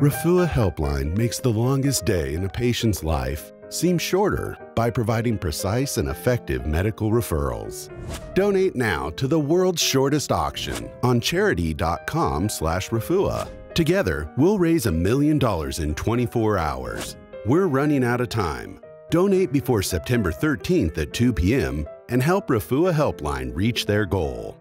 Refuah Helpline makes the longest day in a patient's life seem shorter by providing precise and effective medical referrals. Donate now to the world's shortest auction on charidy.com/refuah. Together, we'll raise a million dollars in 24 hours. We're running out of time. Donate before September 13th at 2 p.m. and help Refuah Helpline reach their goal.